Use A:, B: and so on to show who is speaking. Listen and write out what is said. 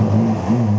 A: Mm-hmm.